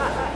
Ha ha ha!